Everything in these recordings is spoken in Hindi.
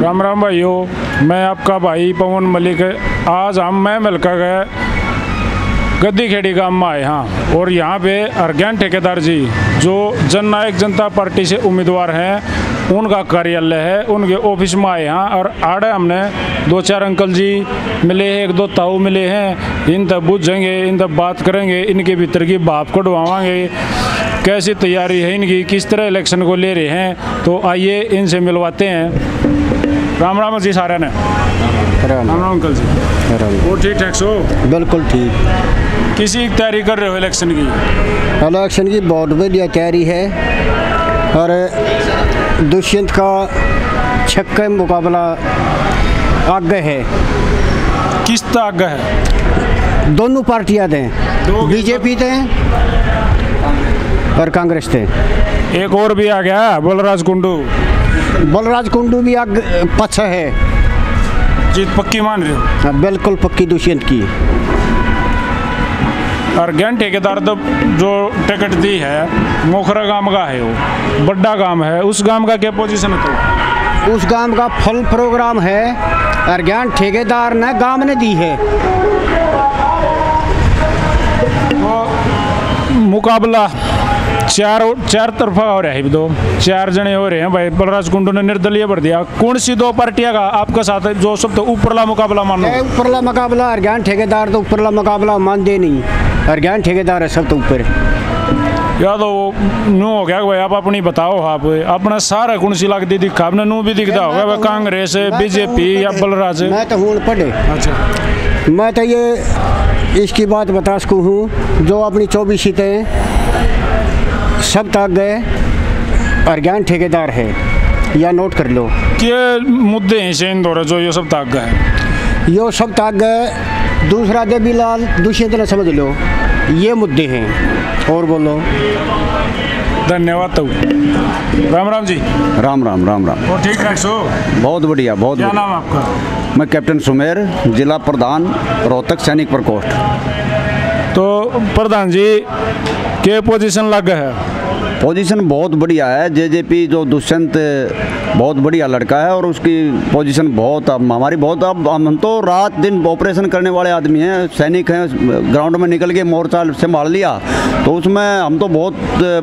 राम राम भाइयों, मैं आपका भाई पवन मलिक। आज हम, मैं मिलकर गए गद्दी खेड़ी गाँव में आए हाँ। और यहाँ पे अर्ज्ञान ठेकेदार जी, जो जननायक जनता पार्टी से उम्मीदवार हैं, उनका कार्यालय है, उनके ऑफ़िस में आए, हैं। और आड़े हमने दो चार अंकल जी मिले हैं, एक दो ताऊ मिले हैं। इन तक बुझेंगे, इन तक बात करेंगे, इनके भीतर की भाप कढ़वाएँगे कैसी तैयारी है इनकी, किस तरह इलेक्शन को ले रहे हैं। तो आइए इनसे मिलवाते हैं। राम राम जी सारे ने। राम राम। अंकल जी। वो ठीक ठाक सो? बिल्कुल ठीक। किसी की तैयारी कर रहे हो इलेक्शन की? इलेक्शन की बहुत बढ़िया तैयारी है और दुष्यंत का छक्के मुकाबला आगे है। किस तरह आगे है? दोनों पार्टियाँ दें। दो- बीजेपी दें और कांग्रेस दें। एक और भी आ गया बलराज कुंडू। बलराज कुंडू भी आगे पछ है। जीत पक्की मान रहे हो? हाँ, बिल्कुल पक्की दुष्यंत की। और ज्ञान ठेकेदार तो जो टिकट दी है मोखरा गाँव का है वो बड़ा गाँव है उस गाँव का क्या पोजीशन है तो? उस गाँव का फल प्रोग्राम है और ज्ञान ठेकेदार ने गाँव ने दी है। मुकाबला चार चार तरफा हो रहा है दो। चार जने हो रहे हैं भाई। बलराज कुंडू ने निर्दलीय भर दिया। कौन सी दो पार्टियाँ का आपका साथ है? जो सब तो ऊपरला मुकाबला मानो। ऊपरला मुकाबला ज्ञान ठेकेदार तो ऊपरला मुकाबला मानते नहीं। ज्ञान ठेकेदार है सब तो ऊपर। या तो नू हो गया भाई आप अपनी बताओ आप। अपना सारा कौन सी लगती दिखा। आपने नू भी दिखता होगा। भाई कांग्रेस बीजेपी या बलराज। मैं तो हूँ पढ़े। अच्छा। मैं तो ये इसकी बात बता सकूँ। हूँ जो अपनी चौबीस सीटें सब तक गए और ज्ञान ठेकेदार है। या नोट कर लो। के मुद्दे हैं से इंदौर जो ये सब ताक गए यो सब तक गए दूसरा देवीलाल दुष्यंत ने समझ लो। ये मुद्दे हैं। और बोलो। धन्यवाद तो। राम राम जी। राम राम राम राम। और ठीक ठाक सो? बहुत बढ़िया बहुत क्या नाम आपका? मैं कैप्टन सुमेर जिला प्रधान रोहतक सैनिक प्रकोष्ठ। तो प्रधान जी के पोजीशन लग है? पोजीशन बहुत बढ़िया है। जेजेपी जो दुष्यंत बहुत बढ़िया लड़का है और उसकी पोजीशन बहुत अब, हमारी बहुत अब हम तो रात दिन ऑपरेशन करने वाले आदमी हैं, सैनिक हैं ग्राउंड में निकल के मोर्चा संभाल लिया तो उसमें हम तो बहुत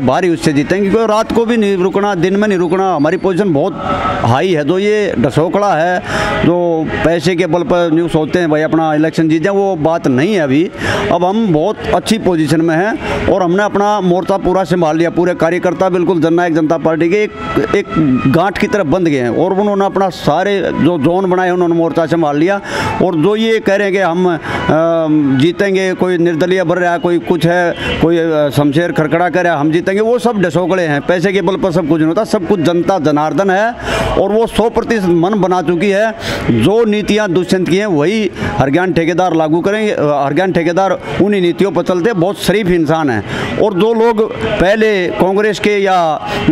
भारी उससे जीतेंगे, क्योंकि रात को भी नहीं रुकना, दिन में नहीं रुकना, हमारी पोजीशन बहुत हाई है, जो ये ढसोकड़ा है, जो पैसे के बल पर न्यूज़ होते हैं, भाई अपना इलेक्शन जीत वो बात नहीं है अभी, अब हम बहुत अच्छी पोजीशन में हैं, और हमने अपना मोर्चा पूरा संभाल लिया, पूरे कार्यकर्ता बिल्कुल जननायक जनता पार्टी के एक एक गांठ की तरफ़ बंद गए हैं और उन्होंने अपना सारे जो जोन बनाए, उन्होंने मोर्चा संभाल लिया। और जो ये कह रहे हैं कि हम जीतेंगे, कोई निर्दलीय भर रहा कोई कुछ है, कोई शमशेर खड़खड़ा कर रहा हम जीतेंगे, वो सब ढसोकड़े हैं। पैसे के बल पर सब कुछ नहीं होता, सब कुछ जनता, जनार्दन है, और वो सौ मन बना चुकी है। जो नीतियाँ दुष्यंत की हैं, वही हरज्ञान ठेकेदार लागू करेंगे हरज्ञान ठेकेदार उन्हीं नीतियों पर चलते, बहुत शरीफ इंसान हैं। और जो लोग पहले कांग्रेस के या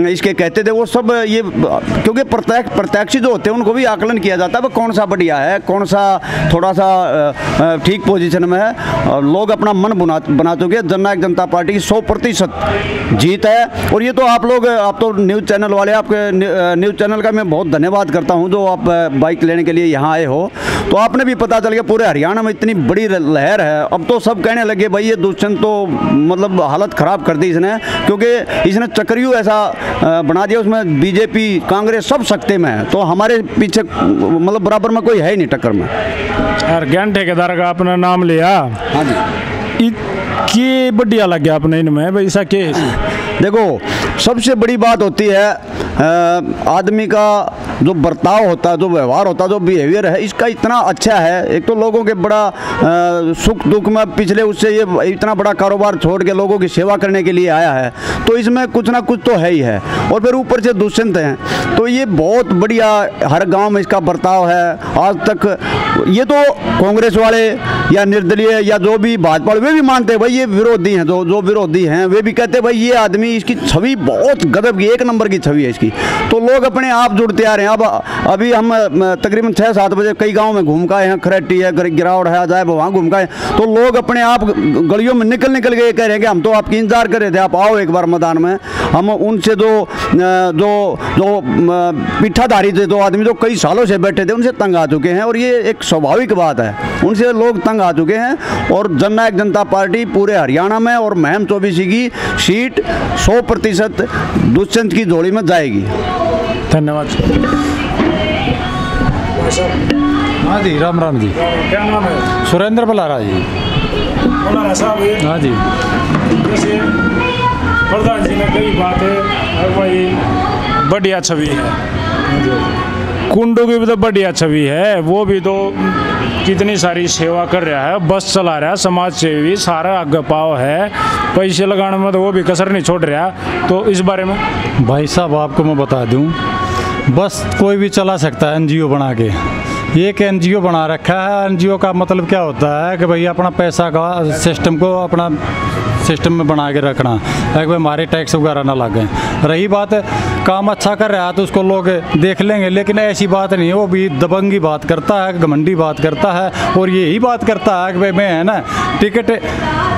इसके कहते थे, वो सब ये, क्योंकि प्रत्यक्ष प्रत्याशी जो होते हैं, उनको भी आकलन किया जाता है वो कौन सा बढ़िया है? कौन सा थोड़ा सा ठीक पोजीशन में है? और लोग अपना मन बना बना चुके हैं जननायक जनता पार्टी की सौ प्रतिशत जीत है। और ये तो आप लोग, आप तो न्यूज़ चैनल वाले, आपके न्यूज़ चैनल का मैं बहुत धन्यवाद करता हूँ, जो आप बाइक लेने के लिए यहाँ आए हो। तो आपने भी पता चल गया, पूरे हरियाणा में इतनी बड़ी लहर है। अब तो सब कहने लगे, भाई, ये दुष्यंत तो मतलब हालत ख़राब कर दी इसने, क्योंकि इसने चक्रियू ऐसा बना दिया, उसमें बीजेपी, कांग्रेस सब सकते में है तो हमारे पीछे मतलब बराबर में कोई है ही नहीं टक्कर में। यार ज्ञान ठेकेदार का अपना नाम लिया। हाँ जी। बढ़िया लग गया अपने इनमें भाई ऐसा के? देखो सबसे बड़ी बात होती है आदमी का जो बर्ताव होता है, जो व्यवहार होता है, जो बिहेवियर है, इसका इतना अच्छा है। एक तो लोगों के बड़ा सुख दुख में पिछले उससे ये इतना बड़ा कारोबार छोड़ के लोगों की सेवा करने के लिए आया है तो इसमें कुछ ना कुछ तो है ही है। और फिर ऊपर से दुष्यंत हैं तो ये बहुत बढ़िया हर गाँव में इसका बर्ताव है। आज तक ये तो कांग्रेस वाले या निर्दलीय या जो भी भाजपा वे भी मानते हैं, भाई ये विरोधी हैं, जो जो विरोधी हैं, वे भी कहते हैं, भाई ये आदमी इसकी छवि बहुत गदब की, एक नंबर की छवि है इसकी। तो लोग अपने आप जुड़ते आ रहे हैं। अब, अभी हम तकरीबन छः सात बजे कई गाँव में घूम का हैं। खरेटी है, गिर- गिरावड़ है, अजायब, वहाँ घूम का आए। तो लोग अपने आप गलियों में निकल निकल के कह रहे हैं कि हम तो आपकी इंतज़ार कर रहे थे, आप आओ एक बार मैदान में। हम उनसे जो जो जो पीठाधारी थे, दो आदमी जो कई सालों से बैठे थे, उनसे तंग आ चुके हैं, और ये एक स्वाभाविक बात है। उनसे लोग तंग आ चुके हैं, और जननायक जनता पार्टी पूरे हरियाणा में, और महम चौबीसी की सीट सौ प्रतिशत दुष्यंत की जोड़ी में जाएगी। धन्यवाद। हाँ जी राम राम जी। क्या नाम है? सुरेंद्र बलारा जी। मौलाना साहब हाँ। जी। जैसे प्रधान जी ने कई बातें भाई बढ़िया छवि है। कुंडू की भी तो बढ़िया छवि है वो भी तो कितनी सारी सेवा कर रहा है, बस चला रहा है, समाज सेवी, सारा आगे पाव है, पैसे लगाने में तो वो भी कसर नहीं छोड़ रहा। तो इस बारे में? भाई साहब, आपको मैं बता दूँ, बस कोई भी चला सकता है एनजीओ बना के। एक एनजीओ बना रखा है, एनजीओ का मतलब क्या होता है कि भाई अपना पैसा का सिस्टम को अपना सिस्टम में बना के रखना। कि भाई हमारे टैक्स वगैरह ना लगे रही बात, काम अच्छा कर रहा है तो उसको लोग देख लेंगे, लेकिन ऐसी बात नहीं है, वो भी दबंगी बात करता है, घमंडी बात करता है, और यही बात करता है कि भाई मैं, है ना, टिकट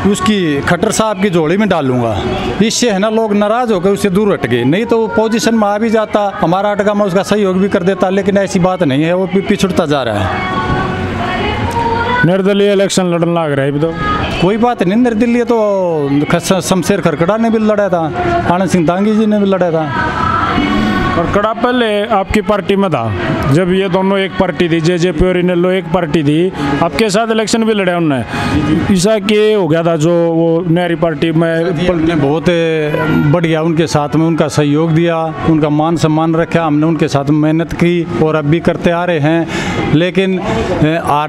उसकी खट्टर साहब की जोड़ी में डालूँगा। इससे, है ना, लोग नाराज़ होकर उससे दूर हट गए। नहीं तो पोजीशन में आ भी जाता, हमारा अटका मैं उसका सहयोग भी कर देता, लेकिन ऐसी बात नहीं है, वो पिछड़ता जा रहा है। निर्दलीय इलेक्शन लड़ने लग रहा है कोई बात नहीं निर्दलीय तो शमशेर खरकड़ा ने भी लड़ा था आनंद सिंह दांगी जी ने भी लड़ा था। और कड़ा पहले आपकी पार्टी में था जब ये दोनों एक पार्टी थी जेजेपी और इनेलो एक पार्टी थी आपके साथ इलेक्शन भी लड़े उनने। ईसा के हो गया था जो वो नहरी पार्टी में हमने बहुत बढ़िया उनके साथ में उनका सहयोग दिया उनका मान सम्मान रखा हमने उनके साथ मेहनत की और अब भी करते आ रहे हैं। लेकिन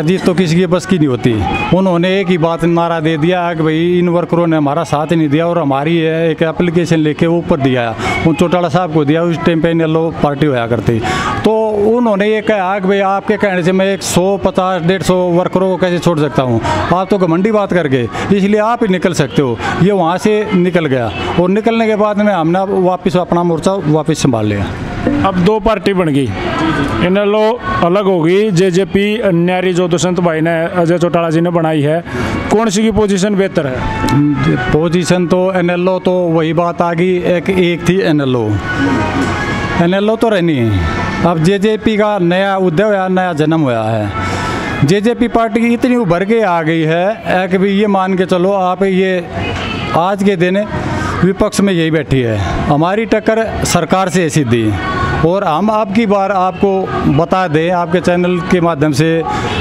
जीत तो किसी की बस की नहीं होती। उन्होंने एक ही बात नारा दे दिया कि भाई, इन वर्करों ने हमारा साथ नहीं दिया और हमारी है एक एप्लीकेशन लेके ऊपर दिया। उन चौटाला साहब को दिया, उस टाइम पे येलो पार्टी होया करती। तो उन्होंने ये कहा कि भाई, आपके कहने से मैं एक सौ पचास, डेढ़ सौ वर्करों को कैसे छोड़ सकता हूँ? आप तो घमंडी बात करके इसलिए आप ही निकल सकते हो। ये वहाँ से निकल गया और निकलने के बाद में हमने वापस अपना मोर्चा वापस संभाल लिया। अब दो पार्टी बन गई। इनेलो अलग होगी जेजेपी न्यारी जो दुष्यंत भाई ने, अजय चौटाला जी ने बनाई है, कौन सी की पोजीशन बेहतर है? पोजीशन तो एनएलओ तो वही बात आ गई, एक एक थी एन एन तो रहनी है। अब जे का नया उदय हुआ नया जन्म हुआ है। जे पार्टी की इतनी उभर के आ गई है कि भी ये मान के चलो, आप ये आज के दिन विपक्ष में यही बैठी है। हमारी टक्कर सरकार से है सीधी। और हम आपकी बार आपको बता दें, आपके चैनल के माध्यम से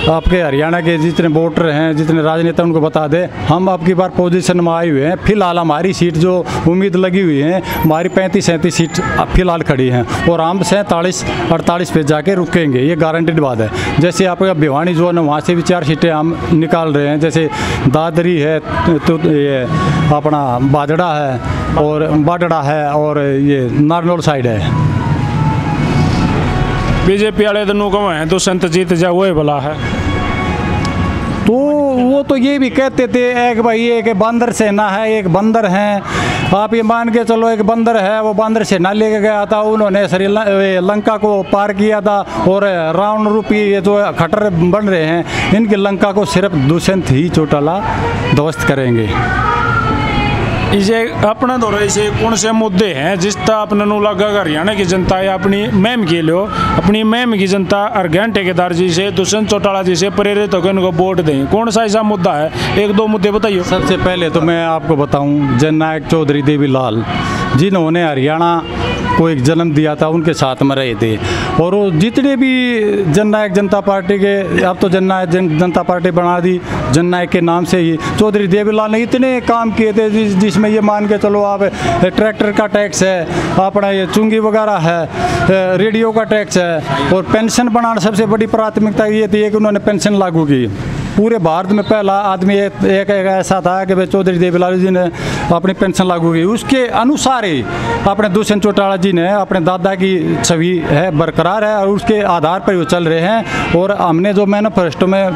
आपके हरियाणा के जितने वोटर हैं, जितने राजनेता उनको बता दें, हम आपकी बार पोजीशन में आए हुए हैं। फ़िलहाल हमारी सीट जो उम्मीद लगी हुई है, हमारी पैंतीस सैंतीस सीट फ़िलहाल खड़ी हैं और हम सैंतालीस, अड़तालीस पे जाके रुकेंगे, ये गारंटेड बात है। जैसे आपका भिवानी जो है वहाँ से भी चार सीटें हम निकाल रहे हैं। जैसे दादरी है तो ये अपना बाजड़ा है और बाडड़ा है और ये नारनौल साइड है। बीजेपी वाले दोनों को हैं दुष्यंत जीत जा, वो भला है। तो वो तो ये भी कहते थे, एक भाई, एक बंदर सेना है, एक बंदर हैं। आप ये मान के चलो, एक बंदर है, वो बंदर सेना लेके गया था, उन्होंने श्री लंका को पार किया था, और रावण रूपी ये जो खटर बन रहे हैं, इनकी लंका को सिर्फ़ दुष्यंत ही चौटाला ध्वस्त करेंगे। इसे अपना दौरे इसे कौन से मुद्दे हैं जिस तरह अपने लगा हरियाणा की जनता या अपनी मैम के लिए अपनी मैम की जनता अर्गैन ठेकेदार जी से दुष्यंत चौटाला जी से प्रेरित होकर उनको वोट दें कौन सा ऐसा मुद्दा है एक दो मुद्दे बताइए सबसे पहले तो मैं आपको बताऊँ जननायक चौधरी देवी लाल जिन्होंने हरियाणा को एक जन्म दिया था उनके साथ में रहे थे। और वो जितने भी जननायक जनता पार्टी के अब तो जननायक जन, जनता पार्टी बना दी जननायक के नाम से ही। चौधरी देवीलाल ने इतने काम किए थे जिस जिसमें ये मान के चलो आप ट्रैक्टर का टैक्स है अपना ये चुंगी वगैरह है रेडियो का टैक्स है और पेंशन बनाना सबसे बड़ी प्राथमिकता ये थी कि उन्होंने पेंशन लागू की। पूरे भारत में पहला आदमी एक, एक, ऐसा था कि भाई चौधरी देवीलाल जी ने अपनी पेंशन लागू की। उसके अनुसार ही अपने दुष्यंत चौटाला जी ने अपने दादा की छवि है बरकरार है और उसके आधार पर वो चल रहे हैं और हमने जो मैनिफेस्टो में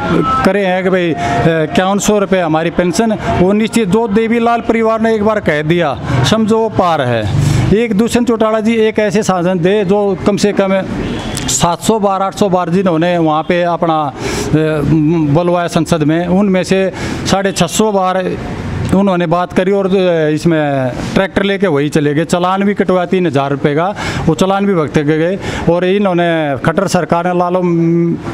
करे हैं कि भाई इक्यावन सौ रुपये हमारी पेंशन वो निश्चित जो देवीलाल परिवार ने एक बार कह दिया समझो वो पार है। एक दुष्यंत चौटाला जी एक ऐसे साधन थे जो कम से कम 700 बार 800 बार जिन्होंने वहाँ पे अपना बुलवाया संसद में, उनमें से साढ़े छः सौ उन्होंने बात करी और इसमें ट्रैक्टर लेके वही चले गए। चलान भी कटवा तीन हज़ार रुपये का, वो चलान भी भगते गए। और इन्होंने, खट्टर सरकार ने ला लो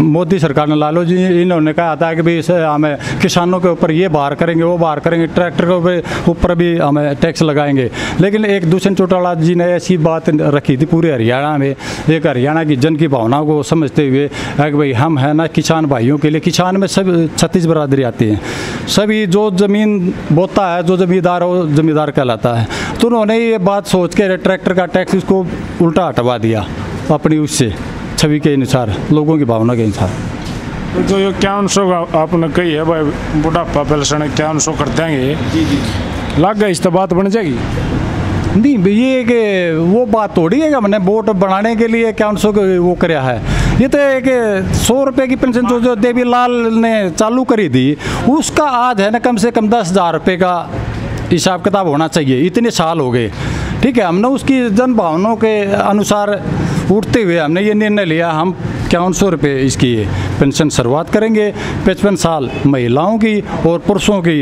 मोदी सरकार ने ला लो जी, इन्होंने कहा था कि भाई इसे हमें किसानों के ऊपर ये बाहर करेंगे, वो बाहर करेंगे, ट्रैक्टर के ऊपर- भी हमें टैक्स लगाएँगे। लेकिन एक दूषण चौटाला जी ने ऐसी बात रखी थी पूरे हरियाणा में, एक हरियाणा की जन की भावना को समझते हुए कि भाई हम है ना किसान भाइयों के लिए। किसान में सब छत्तीस बरादरी आती है। सभी जो ज़मीन बोता है जो जमींदार हो जमींदार कहलाता है। तो उन्होंने ये बात सोच के ट्रैक्टर का टैक्स इसको उल्टा हटवा दिया अपनी उससे छवि के अनुसार लोगों की भावना के अनुसार। तो जो ये क्या सौ आपने कही है भाई बुढ़ापा पेंशन क्या सौ कर देंगे लाग गई इस तो बात बन जाएगी? नहीं, ये कि वो बात थोड़ी है हमने वोट बनाने के लिए क्या सौ वो कराया है। ये तो एक सौ रुपये की पेंशन जो जो देवी लाल ने चालू करी थी, उसका आज है ना, कम से कम दस हज़ार रुपये का हिसाब किताब होना चाहिए। इतने साल हो गए। ठीक है, हमने उसकी जन भावनाओं के अनुसार उठते हुए हमने ये निर्णय लिया। हम इक्यावन सौ रुपये इसकी पेंशन शुरुआत करेंगे। पचपन साल महिलाओं की और पुरुषों की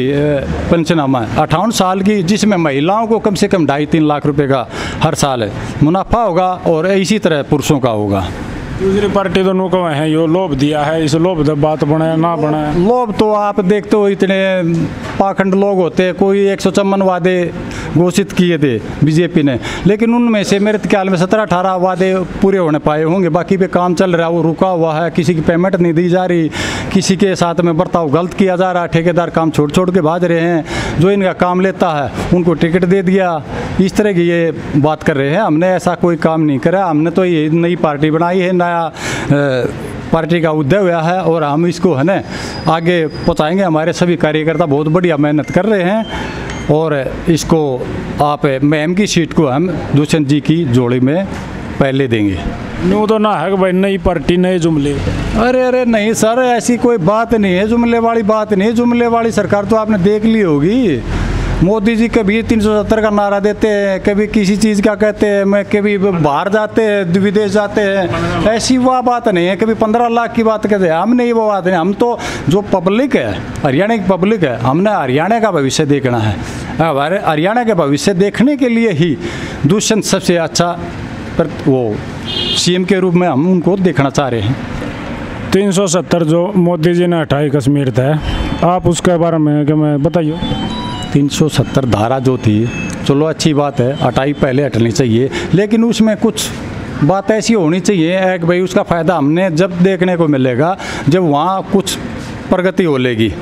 पेंशन हम अठावन साल की, जिसमें महिलाओं को कम से कम ढाई तीन लाख रुपये का हर साल मुनाफा होगा और इसी तरह पुरुषों का होगा। दूसरी पार्टी दोनों को है, यो लोभ दिया है, इस लोभ बात बने ना बने लोभ तो आप देखते हो इतने पाखंड लोग होते कोई एक सौ चौवन वादे घोषित किए थे बीजेपी ने। लेकिन उनमें से मेरे ख्याल में सत्रह अठारह वादे पूरे होने पाए होंगे, बाकी पे काम चल रहा है, वो रुका हुआ है, किसी की पेमेंट नहीं दी जा रही, किसी के साथ में बर्ताव गलत किया जा रहा है, ठेकेदार काम छोड़ छोड़ के भाज रहे हैं, जो इनका काम लेता है, उनको टिकट दे दिया इस तरह की ये बात कर रहे हैं। हमने ऐसा कोई काम नहीं करा। हमने तो ये नई पार्टी बनाई है नया पार्टी का उदय हुआ है और हम इसको है ना आगे पहुँचाएँगे। हमारे सभी कार्यकर्ता बहुत बढ़िया मेहनत कर रहे हैं और इसको आप मैम की सीट को हम दुष्यंत जी की जोड़ी में पहले देंगे। न्यू तो ना है कि भाई नई पार्टी नए जुमले। अरे अरे नहीं सर ऐसी कोई बात नहीं है। जुमले वाली बात नहीं है। जुमले वाली सरकार तो आपने देख ली होगी। मोदी जी कभी तीन सौ सत्तर का नारा देते हैं, कभी किसी चीज़ का कहते हैं, मैं कभी बाहर जाते हैं विदेश जाते हैं, ऐसी वह बात नहीं है, कभी पंद्रह लाख की बात कहते हैं, हम नहीं, वो बात नहीं, हम तो जो पब्लिक है, हरियाणा की पब्लिक है, हमने हरियाणा का भविष्य देखना है। हमारे हरियाणा के भविष्य देखने के लिए ही दुष्यंत सबसे अच्छा पर वो सीएम के रूप में हम उनको देखना चाह रहे हैं। तीन सौ सत्तर जो मोदी जी ने हटाई कश्मीर था, आप उसके बारे में कि मैं बताइए। 370 धारा जो थी, चलो अच्छी बात है हटाई पहले हटनी चाहिए, लेकिन उसमें कुछ बात ऐसी होनी चाहिए, है कि भाई उसका फ़ायदा हमने जब देखने को मिलेगा, जब वहाँ कुछ प्रगति हो लेगी,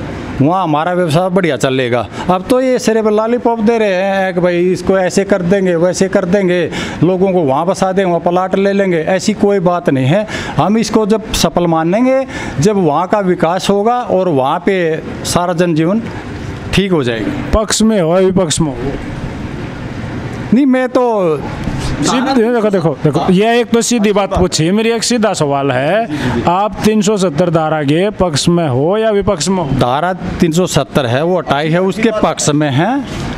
वहाँ हमारा व्यवसाय बढ़िया चलेगा। अब तो ये सिरे सिर्फ़ लॉलीपॉप दे रहे हैं कि भाई इसको ऐसे कर देंगे, वैसे कर देंगे, लोगों को वहाँ बसा देंगे वहाँ प्लाट ले लेंगे, ऐसी कोई बात नहीं है। हम इसको जब सफल मानेंगे, जब वहाँ का विकास होगा और वहाँ पे सारा जनजीवन ठीक हो जाएगी। पक्ष में हो विपक्ष में हो। नहीं मैं तो सीधी देखो देखो देखो यह एक तो सीधी बात पूछी। मेरी एक सीधा सवाल है आप 370 धारा के पक्ष में हो या विपक्ष में हो? धारा 370 है वो हटाई है उसके पक्ष में है।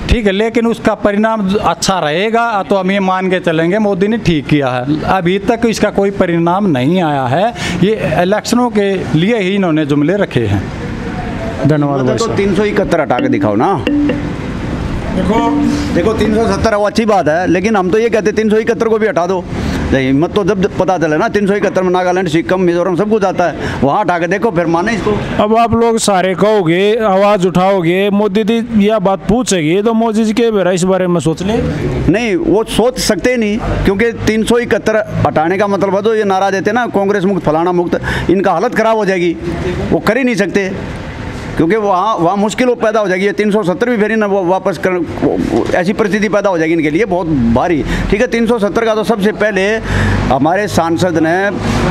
ठीक है लेकिन उसका परिणाम अच्छा रहेगा तो हम ये मान के चलेंगे मोदी ने ठीक किया है। अभी तक इसका कोई परिणाम नहीं आया है। ये इलेक्शनों के लिए ही इन्होंने जुमले रखे हैं। धन्यवाद तो तीन सौ इकहत्तर हटा के दिखाओ ना। देखो देखो तीन सौ सत्तर वो अच्छी बात है लेकिन हम तो ये कहते तीन सौ इकहत्तर को भी हटा दो। हिम्मत तो जब पता चले ना तीन सौ इकहत्तर में नागालैंड सिक्किम मिजोरम सब कुछ आता है वहाँ हटा के देखो फिर माने इसको। अब आप लोग सारे कहोगे आवाज़ उठाओगे मोदी जी यह बात पूछेगी तो मोदी जी के बेरा इस बारे में सोच ले। नहीं वो सोच सकते ही नहीं क्योंकि तीन सौ इकहत्तर हटाने का मतलब है तो ये नारा देते ना कांग्रेस मुक्त फलाना मुक्त इनका हालत खराब हो जाएगी। वो कर ही नहीं सकते। क्योंकि वहाँ वहाँ मुश्किल पैदा हो जाएगी। तीन सौ सत्तर भी फिर ना वापस कर ऐसी परिस्थिति पैदा हो जाएगी इनके लिए बहुत भारी। ठीक है तीन सौ सत्तर का तो सबसे पहले हमारे सांसद ने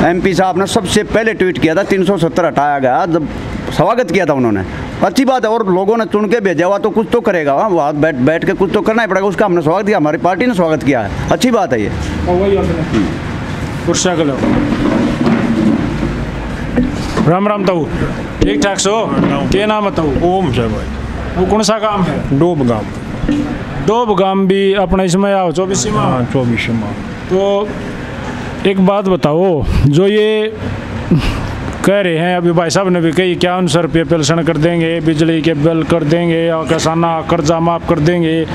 एमपी साहब ने सबसे पहले ट्वीट किया था तीन सौ सत्तर हटाया गया जब स्वागत किया था उन्होंने। अच्छी बात है और लोगों ने चुन के भेजा हुआ तो कुछ तो करेगा हाँ, वहाँ बैठ बैठ के कुछ तो करना ही पड़ेगा उसका हमने स्वागत किया हमारी पार्टी ने स्वागत किया है। अच्छी बात है ये। राम राम ताऊ। ठीक ठाक सो? के नाम ताऊ ओम से भाई वो कौन सा काम है? डोब गाँव डोब गाँव भी अपना इसमें आओ चौबीस में हाँ चौबीस तो एक बात बताओ जो ये कह रहे हैं अभी भाई साहब ने भी कही इक्यावन सौ रुपये पेंशन कर देंगे बिजली के बिल कर देंगे और किसाना कर्जा माफ़ कर देंगे?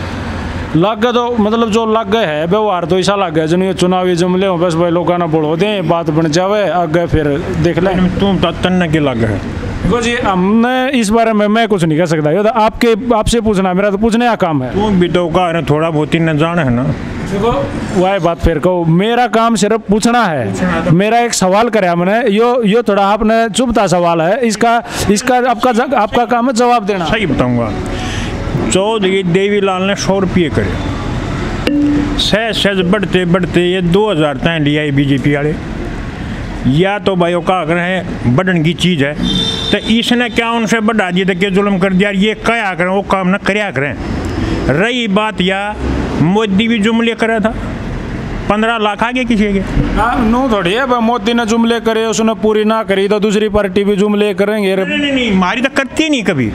लग तो मतलब जो लग गए है व्यवहार तो ऐसा लग गया जन ये चुनावी जुमले हो बस भाई लोगों ने बोलो दें बात बन जावे आगे फिर देख लें। तुम तो तन्न के लग है। देखो जी हमने इस बारे में मैं कुछ नहीं कह सकता। ये तो आपके आपसे पूछना मेरा तो पूछने का काम है। तुम भी तो का थोड़ा बहुत ही न जान है ना? देखो वह बात फिर कहो। मेरा काम सिर्फ़ पूछना है। मेरा एक सवाल करे हमने। यो यो थोड़ा आपने चुभता सवाल है। इसका इसका आपका आपका काम है जवाब देना। सही बताऊँगा। चौधरी देवीलाल ने सौ रुपये करे। सहज सहज बढ़ते बढ़ते ये दो हज़ार तय लिया बीजेपी वाले। या तो भाई का हैं बढ़न की चीज़ है। तो इसने क्या उनसे बढ़ा दिया था कि जुल्म कर दिया? ये क्या करें? वो काम ना करया करें। रही बात या मोदी भी जुमले करा था? पंद्रह लाख आगे किसी के? नो थोड़ी है मोदी ने जुमले करे उसने पूरी ना करी तो दूसरी पार्टी भी जुमले करेंगे। नहीं नहीं नहीं मारी तो करती नहीं कभी।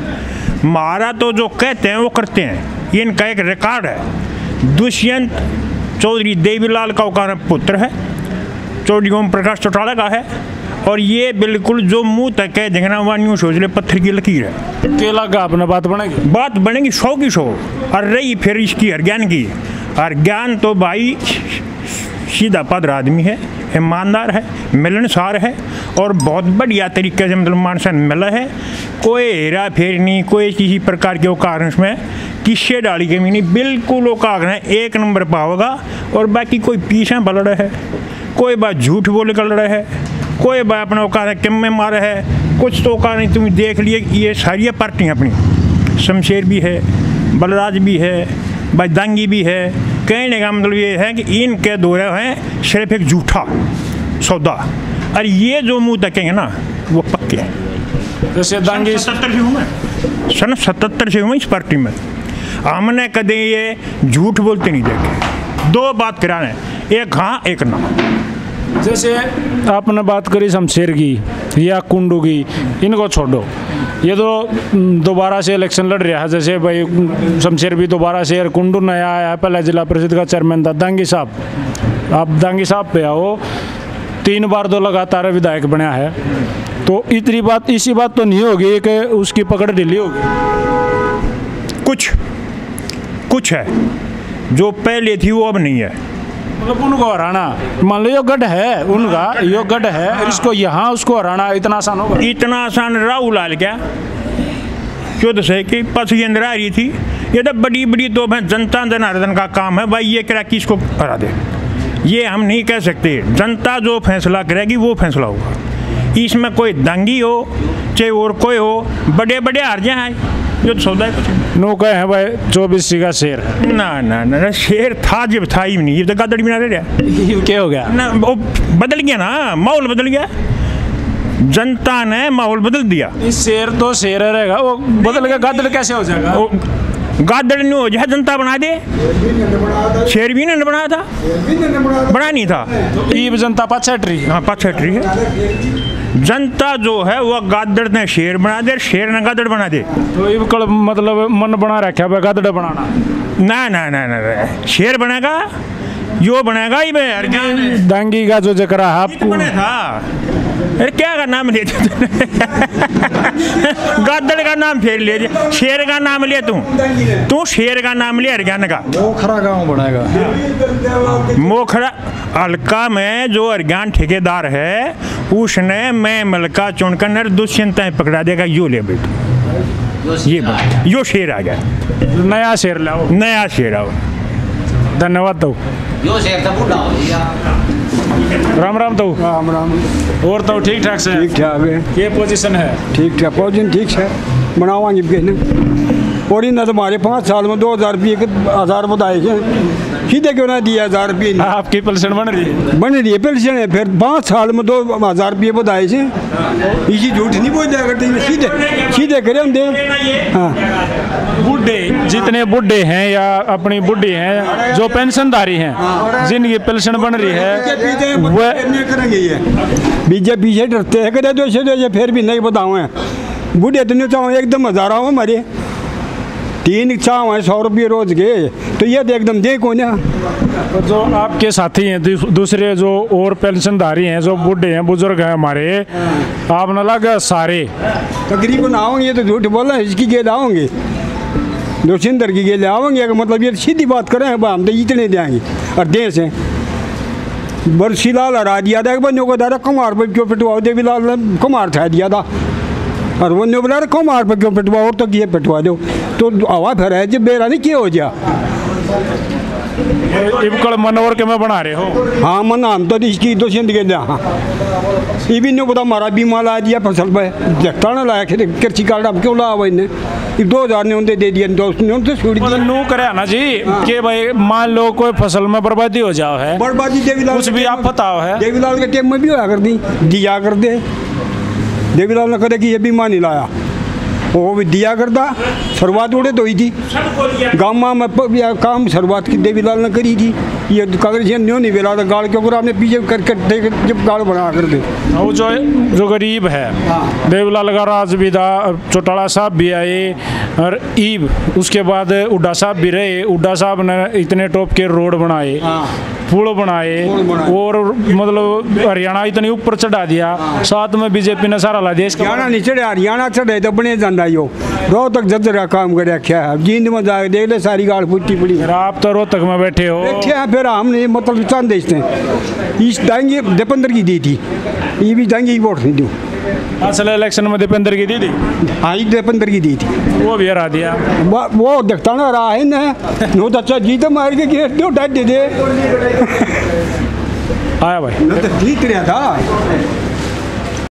मारा तो जो कहते हैं वो करते हैं। ये इनका एक रिकॉर्ड है। दुष्यंत चौधरी देवीलाल का पुत्र है। चौधरी ओम प्रकाश चौटाला का है। और ये बिल्कुल जो मुँह तक है देंगे ना वहाँ न्यू सोच ले पत्थर की लकीर है। केला का अपना बात बनेगी? बात बनेगी सौ की सौ। और रही फिर इसकी हरज्ञान की। हरज्ञान तो भाई सीधा पद आदमी है ईमानदार है मिलनसार है और बहुत बढ़िया तरीके से मतलब मानसन मिला है। कोई हेरा फेर नहीं कोई किसी प्रकार के कारण में किस्से डाली कमी नहीं बिल्कुल वो कारण है एक नंबर पाओगा और बाकी कोई पीछे बल रहा है कोई बात झूठ बोल कर रहा है कोई बात अपना औकात है किम में मारा है कुछ तो औकात नहीं तुम देख लिए ये सारी पार्टियाँ अपनी। शमशेर भी है बलराज भी है भाई दांगी भी है। कहने का मतलब ये है कि इनके दौरे हैं सिर्फ़ एक झूठा सौदा। और ये जो मुँह तकेंगे ना वो पक्के हैं। जैसे दांगी सत्तर से हूँ मैं सन सतहत्तर से हूँ इस पार्टी में। हमने कदे ये झूठ बोलते नहीं देखे। दो बात कराने एक हाँ एक ना। जैसे आपने बात करी शमशेर की, या कुंडू की, इनको छोड़ो। ये तो दोबारा से इलेक्शन लड़ रहा है। जैसे भाई शमशेर भी दोबारा से कुंडू नया आया है, पहले जिला परिषद का चेयरमैन था, दांगी साहब। आप दांगी साहब पे आओ। तीन बार तो लगातार विधायक बना है। तो इतनी बात, इसी बात तो नहीं होगी कि उसकी पकड़ ढीली होगी। कुछ कुछ है। जो पहले थी वो अब नहीं है। मतलब उनको हराना। मान लो, यो है, उनका, यो है, इसको यहाँ उसको हराना, इतना आसान होगा। इतना आसान राहु लाल क्या? चौदह से की पस अंदर आ रही थी। ये तो बड़ी बड़ी तो भाई जनता जनार्दन का काम है। भाई, ये करा किसको हरा दे। ये हम नहीं कह सकते। जनता जो फैसला करेगी, वो फैसला होगा। इसमें कोई दंगी हो, चाहे और कोई हो बड़े बड़े हार जाए। जो सौदा है कुछ? नहीं। नो कहे हैं भाई चौबीस का शेर। ना ना ना ना, शेर था जब था ही नहीं ये तो गादड़ बिना रह क्या हो गया? ना वो बदल गया ना माहौल बदल गया। जनता ने माहौल बदल दिया। इस शेर तो शेर रहेगा वो बदल के गादड़ कैसे हो जाएगा? वो गादड़ नहीं हो जाए जनता बना दे। शेर भी ने बनाया था। बना नहीं था। ईब जनता पाछे हट रही है। हाँ हट रही है। जनता जो है वो गादड़ ने शेर बना दे शेर ने गादड़ बना दे तो मतलब मन बना रखा है गादड़ बनाना। ना ना ना ना ना। शेर बनेगा यो बनेगा ही दांगी का जो जकरा है तो आपको बने था। अरे क्या का नाम ले गादड़ का नाम फेर ले शेर का नाम ले तू। तू शेर का नाम ले हरियाणा का। पोखरा गाँव बनेगा। मोखड़ा अलका में जो अरगान ठेकेदार है उसने मैं मलका चुनकर नर दुष्यंत पकड़ा देगा। यू ले बेटा। ये बात यो शेर आ गया। नया शेर लाओ। नया शेर आओ। धन्यवाद तो। यो शेर तो बूढ़ा हो गया। राम राम तो। राम राम। और तो ठीक ठाक से? ठीक ठाक है। ये पोजीशन है। ठीक ठाक पोजीशन ठीक है ना। और इन तुम्हारे पाँच साल में दो हज़ार रुपये के हज़ार बताए सीधे क्यों ना दिया हज़ार रुपये आपकी पेंशन बन रही है। बन रही है पेंशन है फिर पाँच साल में दो हज़ार रुपये बताए थे इसी झूठ नहीं बोल दिया करते सीधे सीधे करे हम दे। हाँ। बूढ़े जितने बुढ़े हैं या अपनी बूढ़ी हैं जो पेंशनधारी हैं जिनकी पेंशन बन रही है वह बीजेपी से डरते हैं करे ऐसे फिर भी नहीं बताऊँ बूढ़े तो नहीं चाहूँ एकदम हज़ार आओ हमारे तीन चाव है सौ रुपये रोज के तो ये एकदम दे को ना तो जो आपके साथी हैं दूसरे जो और पेंशनधारी हैं जो बूढ़े हैं बुज़ुर्ग हैं हमारे आप न लगा सारे। तकरीबन आओगे तो झूठ बोला इसकी गेल आओगे। दो सिंदर की गेल आओगे अगर मतलब ये सीधी बात करें हम तो इतने देंगे और देश हैं। बरसी लाल हरा दिया था बंदों को दादा कुमार पर क्यों पिटवाओ? देवी लाल ने कुमार ठा दिया था और बंदों बोला कुमार पर क्यों पिटवाओ? और तो किए पिटवा दो। तो हवा फिर है जब बेरा नहीं किया हो जा इबकड़ मनोवर के में बना रहे हो। हाँ मना हम तो इसकी सिंद के लिए हाँ। ये भी नहीं पता हमारा बीमा ला दिया फ़सल पे देखता ना लाया कि कृषि कार्ड अब क्यों ला हुआ इन्हें? दो हज़ार ने उनसे दे दिया दोस्त ने उनसे छोड़ मतलब दिया। नू करे ना जी कि भाई मान लो कोई फ़सल में बर्बादी हो जाओ है बर्बादी देवीलाल कुछ भी आप बताओ है। देवीलाल के टाइम में भी होया कर दी दिया कर दे देवीलाल ने कहा कि ये बीमा नहीं लाया। वो भी दिया करता शुरुआत उड़े तो हुई थी गाँव में काम शुरुआत की देवीलाल ने करी थी ये कांग्रेस न्यों नहीं बेला था गाड़ के ऊपर आपने पीछे कर कर जब गाड़ बना कर दे वो जो जो गरीब है देवलाल का राज भी था चौटाला साहब भी आए और ईब उसके बाद उड्डा साहब भी रहे उड्डा साहब ने इतने टॉप के रोड बनाए पुल बनाए और मतलब हरियाणा इतनी ऊपर चढ़ा दिया। साथ में बीजेपी ने सारा ला देश हरियाणा नहीं चढ़े हरियाणा चढ़े तो बने जाना यो। रोहतक जजरा काम कर रखा है। जींद में जाके देख ले सारी गाड़ फूटी पड़ी। आप तो रोहतक में बैठे हो। बैठे हैं फिर हमने मतलब चाँद देश ने इस दाएँगे दीपेंद्र की दी थी। ये भी जाएँगे वोट नहीं दूँ। असल इलेक्शन में दीपेंद्र की दी थी हाँ दीपेंद्र की दी थी वो भी हरा दिया। वो- देखता ना रहा है ना। नो तो अच्छा जीत मार के दो डाल दे दे। आया भाई। तो जीत रहा था।